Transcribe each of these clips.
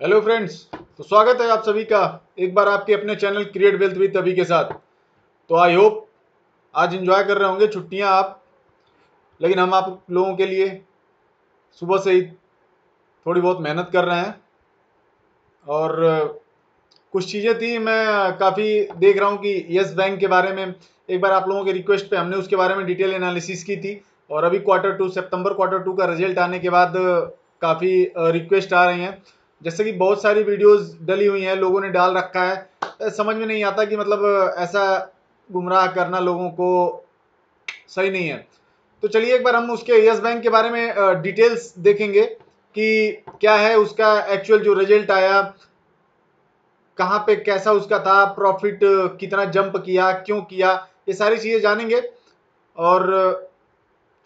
Hello friends तो स्वागत है आप सभी का एक बार आपके अपने चैनल क्रिएट वेल्थ विद अभी के साथ। तो आई होप आज एंजॉय कर रहे होंगे छुट्टियाँ आप। लेकिन हम आप लोगों के लिए सुबह से ही थोड़ी बहुत मेहनत कर रहे हैं। और कुछ चीज़ें थी, मैं काफ़ी देख रहा हूँ कि यस बैंक के बारे में एक बार आप लोगों के रिक्वेस्ट पे हमने उसके बारे में डिटेल एनालिसिस की थी। और अभी क्वार्टर टू सितंबर क्वार्टर टू का रिज़ल्ट आने के बाद काफ़ी रिक्वेस्ट आ रही हैं। जैसे कि बहुत सारी वीडियोस डली हुई हैं, लोगों ने डाल रखा है। समझ में नहीं आता कि मतलब ऐसा गुमराह करना लोगों को सही नहीं है। तो चलिए एक बार हम उसके यस बैंक के बारे में डिटेल्स देखेंगे कि क्या है उसका एक्चुअल जो रिज़ल्ट आया, कहाँ पे कैसा उसका था प्रॉफिट कितना जंप किया, क्यों किया, ये सारी चीज़ें जानेंगे। और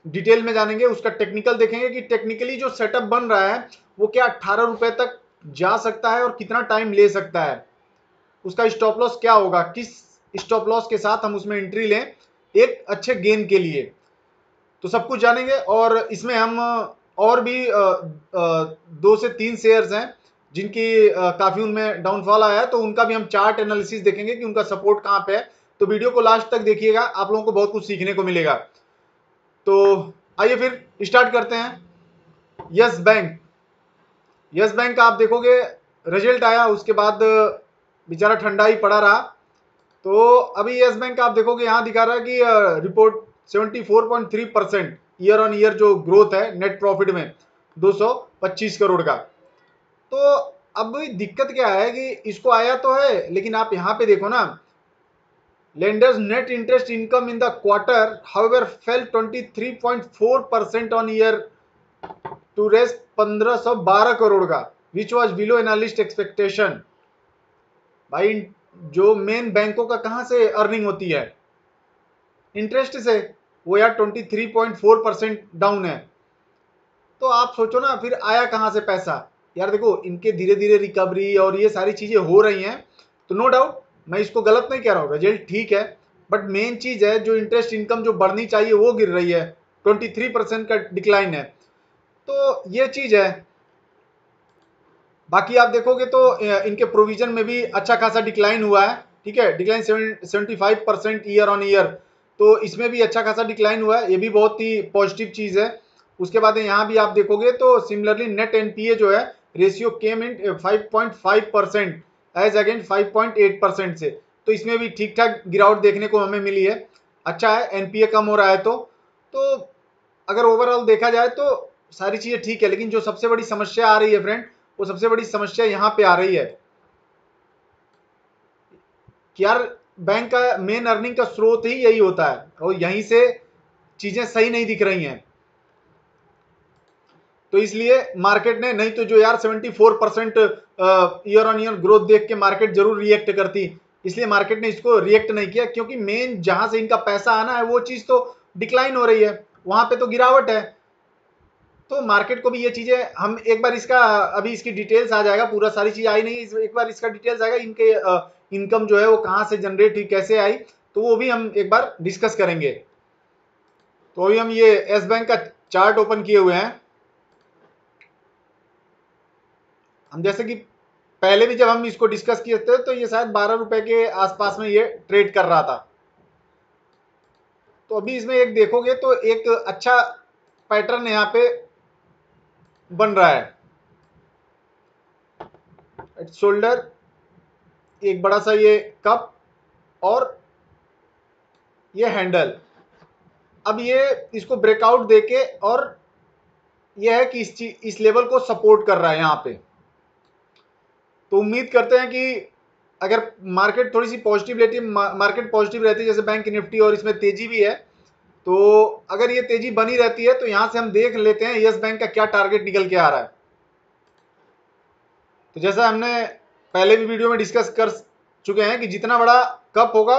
डिटेल में जानेंगे, उसका टेक्निकल देखेंगे कि टेक्निकली जो सेटअप बन रहा है, वो क्या अट्ठारह रुपए तक जा सकता है और कितना टाइम ले सकता है। उसका स्टॉप लॉस क्या होगा? किस स्टॉप लॉस के साथ हम उसमें एंट्री लें? एक अच्छे गेन के लिए। तो सब कुछ जानेंगे और इसमें हम और भी दो से तीन शेयर्स हैं, जिनकी काफ़ी उनमें डाउनफॉल आया है तो उनका भी हम चार्ट एनालिसिस देखेंगे कि उनका सपोर्ट कहाँ पे है। तो वीडियो को लास्ट तक देखिएगा, आप लोगों को बहुत कुछ सीखने को मिलेगा। तो आइए फिर स्टार्ट करते हैं। यस बैंक यस बैंक का आप देखोगे रिज़ल्ट आया, उसके बाद बेचारा ठंडा ही पड़ा रहा। तो अभी यस बैंक का आप देखोगे, यहाँ दिखा रहा है कि report 74.3 percent year on year जो ग्रोथ है नेट प्रॉफिट में 225 करोड़ का। तो अब दिक्कत क्या है कि इसको आया तो है, लेकिन आप यहाँ पे देखो ना lenders net interest income in the quarter however fell 23.4 percent on year to Rs 1512 crore का which was below analyst expectation भाई, जो मेन बैंकों का कहाँ से अर्निंग होती है? इंटरेस्ट से, वो यार 23.4 परसेंट डाउन है। तो आप सोचो ना, फिर आया कहाँ से पैसा? यार देखो, इनके धीरे धीरे रिकवरी और ये सारी चीज़ें हो रही हैं तो नो डाउट मैं इसको गलत नहीं कह रहा हूँ रिज़ल्ट ठीक है बट मेन चीज़ है, जो इंटरेस्ट इनकम जो बढ़नी चाहिए, वो गिर रही है। 23 परसेंट का डिक्लाइन है। तो ये चीज़ है। बाकी आप देखोगे तो इनके प्रोविज़न में भी अच्छा खासा डिक्लाइन हुआ है, ठीक है? Decline seventy five percent year on year तो इसमें भी अच्छा खासा डिक्लाइन हुआ है, ये भी बहुत ही पॉजिटिव चीज़ है। उसके बाद यहाँ भी आप देखोगे तो सिमिलरली नेट एनपीए जो है ratio came in 5.5 percent as again 5.8 percent से। तो इसमें भी ठीक ठाक गिरावट देखने को हमें मिली है। अच्छा है एनपीए कम हो रहा है तो। तो अगर ओवरऑल देखा जाए तो सारी चीज़ें ठीक है, लेकिन जो सबसे बड़ी समस्या आ रही है फ्रेंड वो सबसे बड़ी समस्या यहाँ पे आ रही है कि यार बैंक का मेन अर्निंग का स्रोत ही यही होता है और यहीं से चीज़ें सही नहीं दिख रही हैं। तो इसलिए मार्केट ने नहीं तो जो यार 74 percent year on year growth देख के मार्केट ज़रूर रिएक्ट करती। इसलिए मार्केट ने इसको रिएक्ट नहीं किया, क्योंकि मेन जहाँ से इनका पैसा आना है, वो चीज़ तो डिक्लाइन हो रही है। वहाँ पे तो गिरावट है। तो मार्केट को भी ये चीज़ें, हम एक बार इसका, अभी इसकी डिटेल्स आ जाएगा, पूरा सारी चीज़ आई नहीं एक बार इसका डिटेल्स आएगा, इनके इनकम जो है वो कहाँ से जनरेट हुई, कैसे आई तो वो भी हम एक बार डिस्कस करेंगे। तो अभी हम ये एस बैंक का चार्ट ओपन किए हुए हैं। हम जैसे कि पहले भी जब हम इसको डिस्कस किए थे तो ये शायद बारह रुपए के आसपास में ये ट्रेड कर रहा था। तो अभी इसमें एक देखोगे तो एक अच्छा पैटर्न यहाँ पे। बन रहा है। शोल्डर एक बड़ा सा ये कप और ये हैंडल अब ये इसको ब्रेकआउट देके और ये है कि इस इस लेवल को सपोर्ट कर रहा है यहाँ पे। तो उम्मीद करते हैं कि अगर मार्केट थोड़ी सी पॉजिटिव रहती मार्केट पॉजिटिव रहती है जैसे बैंक निफ्टी और इसमें तेज़ी भी है तो अगर ये तेज़ी बनी रहती है तो यहाँ से हम देख लेते हैं, यस बैंक का क्या टारगेट निकल के आ रहा है। तो जैसा हमने पहले भी वीडियो में डिस्कस कर चुके हैं कि जितना बड़ा कप होगा,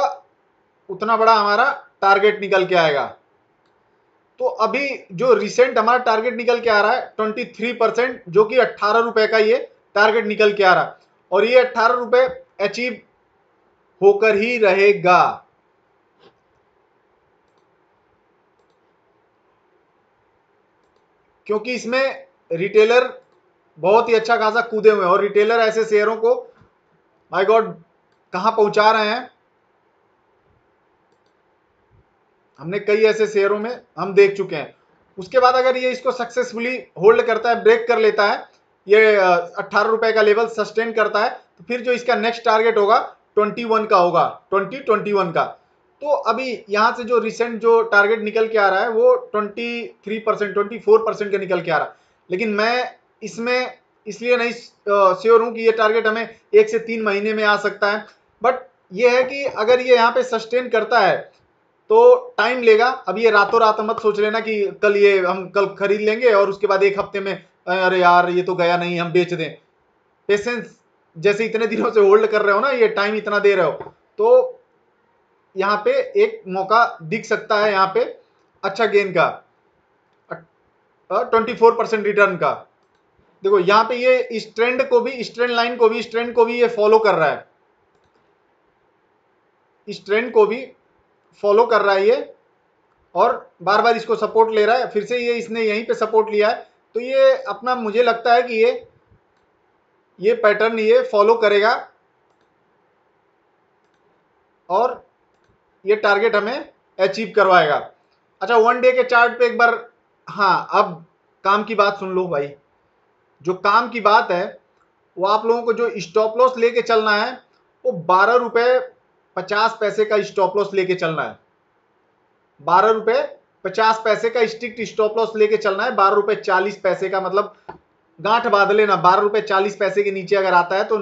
उतना बड़ा हमारा टारगेट निकल के आएगा। तो अभी जो रिसेंट हमारा टारगेट निकल के आ रहा है 23 परसेंट जो कि अट्ठारह रुपए का ये टारगेट निकल के आ रहा है। और ये अट्ठारह रुपए अचीव होकर ही रहेगा। क्योंकि इसमें रिटेलर बहुत ही अच्छा खासा कूदे हुए हैं और रिटेलर ऐसे शेयरों को माय गॉड कहाँ पहुँचा रहे हैं? हमने कई ऐसे शेयरों में हम देख चुके हैं। उसके बाद अगर ये इसको सक्सेसफुली होल्ड करता है ब्रेक कर लेता है, ये अट्ठारह रुपए का लेवल सस्टेन करता है तो फिर जो इसका नेक्स्ट टारगेट होगा ट्वेंटी वन का होगा ट्वेंटी ट्वेंटी वन का। तो अभी यहाँ से जो रिसेंट जो टारगेट निकल के आ रहा है, वो twenty three percent twenty four percent का निकल के आ रहा है। लेकिन मैं इसमें इसलिए नहीं श्योर हूँ कि ये टारगेट हमें एक से तीन महीने में आ सकता है। बट ये है कि अगर ये यहाँ पे सस्टेन करता है तो टाइम लेगा। अब ये रातों रात मत सोच लेना कि कल ये हम कल खरीद लेंगे और उसके बाद एक हफ़्ते में, अरे यार, ये तो गया नहीं, हम बेच दें। पेशेंस जैसे इतने दिनों से होल्ड कर रहे हो ना, ये टाइम इतना दे रहे हो। तो यहाँ पे एक मौका दिख सकता है यहाँ पे अच्छा गेन का। ट्वेंटी फोर परसेंट रिटर्न का। देखो, यहाँ पे ये इस ट्रेंड को भी, इस ट्रेंड लाइन को भी, इस ट्रेंड को भी ये फॉलो कर रहा है। इस ट्रेंड को भी फॉलो कर रहा है ये और बार बार इसको सपोर्ट ले रहा है। फिर से ये इसने यहीं पे सपोर्ट लिया है। तो ये अपना, मुझे लगता है कि ये ये पैटर्न ये फॉलो करेगा। और ये टारगेट हमें अचीव करवाएगा। अच्छा वन डे के चार्ट पे एक बार हाँ अब काम की बात सुन लो भाई। जो काम की बात है, वो आप लोगों को जो स्टॉप लॉस लेके चलना है, वो बारह रुपये पचास पैसे का स्टॉप लॉस लेके चलना है। बारह रुपये पचास पैसे का स्ट्रिक्ट स्टॉप लॉस लेके चलना है, बारह रुपए चालीस पैसे का मतलब गांठ बाँध लेना, बारह रुपए चालीस पैसे के नीचे अगर आता है तो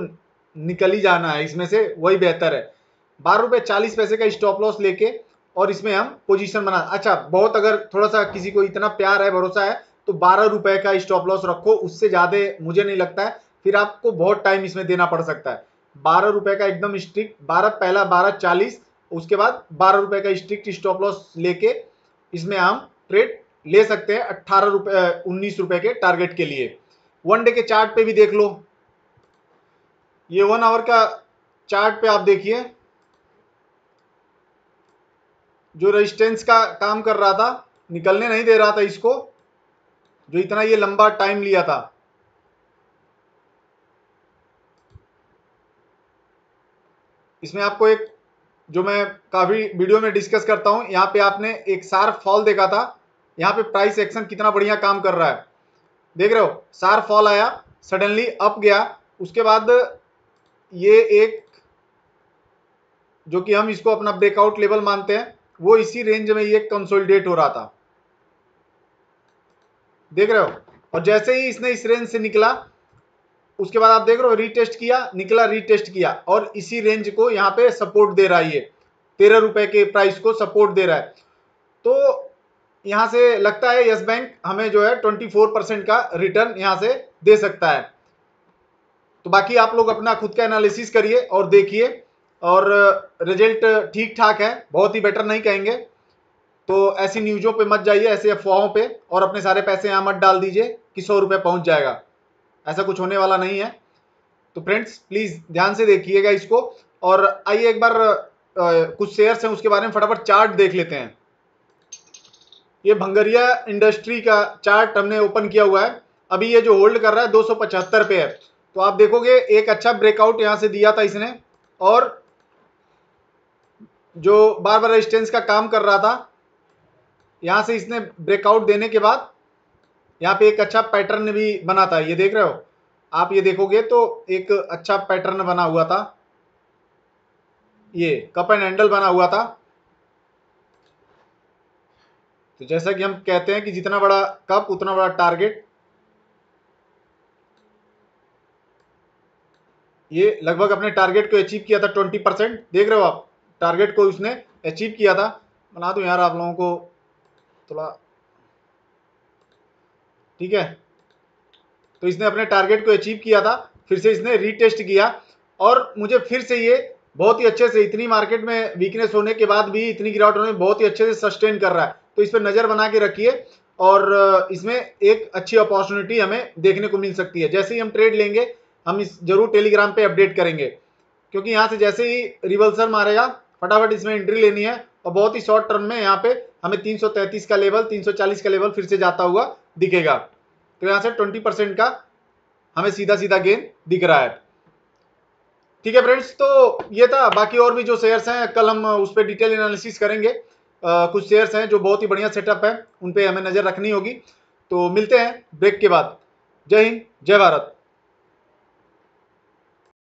निकल ही जाना है, इसमें से वही बेहतर है। बारह रुपए चालीस पैसे का स्टॉप लॉस लेके और इसमें हम पोजीशन बना। अच्छा बहुत अगर थोड़ा सा किसी को इतना प्यार है, भरोसा है तो बारह रुपए का स्टॉप लॉस रखो। उससे ज़्यादा मुझे नहीं लगता है। फिर आपको बहुत टाइम इसमें देना पड़ सकता है। बारह रुपए का एकदम स्ट्रिक्ट बारह पहला बारह चालीस, उसके बाद बारह रुपए का स्ट्रिक्ट स्टॉप लॉस लेके इसमें हम ट्रेड ले सकते हैं अट्ठारह रुपए उन्नीस रुपए के टारगेट के लिए। वन डे के चार्ट पे भी देख लो। ये वन आवर का चार्ट पे आप देखिए। जो रेजिस्टेंस का काम कर रहा था, निकलने नहीं दे रहा था इसको, जो इतना ये लंबा टाइम लिया था। इसमें आपको एक, जो मैं काफ़ी वीडियो में डिस्कस करता हूँ, यहाँ पे आपने एक सार फॉल देखा था। यहाँ पे प्राइस एक्शन कितना बढ़िया काम कर रहा है। देख रहे हो, सार फॉल आया सडनली अप गया। उसके बाद ये एक, जो कि हम इसको अपना ब्रेकआउट लेवल मानते हैं वो इसी रेंज में ये कंसोलिडेट हो रहा था। देख रहे हो? और जैसे ही इसने इस रेंज से निकला, उसके बाद आप देख रहे हो रीटेस्ट किया, निकला रीटेस्ट किया, और इसी रेंज को यहाँ पे सपोर्ट दे रहा है ये। तेरह रुपए के प्राइस को सपोर्ट दे रहा है। तो यहाँ से लगता है यस बैंक हमें जो है ट्वेंटी फोर परसेंट का रिटर्न यहाँ से दे सकता है। तो बाकी आप लोग अपना खुद का एनालिसिस करिए और देखिए। और रिज़ल्ट ठीक ठाक है बहुत ही बेटर नहीं कहेंगे। तो ऐसी न्यूज़ों पे मत जाइए ऐसे अफवाहों पे और अपने सारे पैसे यहाँ मत डाल दीजिए कि सौ रुपये पहुँच जाएगा। ऐसा कुछ होने वाला नहीं है। तो फ्रेंड्स प्लीज़ ध्यान से देखिएगा इसको और आइए एक बार आ, कुछ शेयर्स हैं उसके बारे में फटाफट चार्ट देख लेते हैं। ये भंगरिया इंडस्ट्री का चार्ट हमने ओपन किया हुआ है। अभी ये जो होल्ड कर रहा है दो सौ पचहत्तर पे है। तो आप देखोगे एक अच्छा ब्रेकआउट यहाँ से दिया था इसने और जो बार बार रेजिस्टेंस का काम कर रहा था, यहाँ से इसने ब्रेकआउट देने के बाद, यहाँ पे एक अच्छा पैटर्न भी बना था। ये देख रहे हो? आप ये देखोगे तो एक अच्छा पैटर्न बना हुआ था। ये कप एंड हैंडल बना हुआ था। तो जैसा कि हम कहते हैं कि जितना बड़ा कप उतना बड़ा टारगेट ये लगभग अपने टारगेट को अचीव किया था ट्वेंटी परसेंट देख रहे हो आप? टारगेट को उसने अचीव किया था। बना दो यार आप लोगों को। थोड़ा ठीक है। तो इसने अपने टारगेट को अचीव किया था, फिर से इसने रीटेस्ट किया। और मुझे फिर से ये बहुत ही अच्छे से इतनी मार्केट में वीकनेस होने के बाद भी इतनी गिरावट होने बहुत ही अच्छे से सस्टेन कर रहा है। तो इस पर नज़र बना के रखिए। और इसमें एक अच्छी अपॉर्चुनिटी हमें देखने को मिल सकती है। जैसे ही हम ट्रेड लेंगे, हम इस ज़रूर टेलीग्राम पे अपडेट करेंगे। क्योंकि यहाँ से जैसे ही रिवल्सर मारेगा फटाफट इसमें एंट्री लेनी है और बहुत ही शॉर्ट टर्म में यहाँ पे हमें 333 का लेवल 340 का लेवल फिर से जाता हुआ दिखेगा। तो यहाँ से 20 परसेंट का हमें सीधा सीधा गेन दिख रहा है। ठीक है फ्रेंड्स तो ये था। बाकी और भी जो शेयर्स हैं कल हम उस पर डिटेल एनालिसिस करेंगे। आ, कुछ शेयर्स हैं जो बहुत ही बढ़िया सेटअप है उन पर हमें नज़र रखनी होगी। तो मिलते हैं ब्रेक के बाद। जय हिंद जय भारत।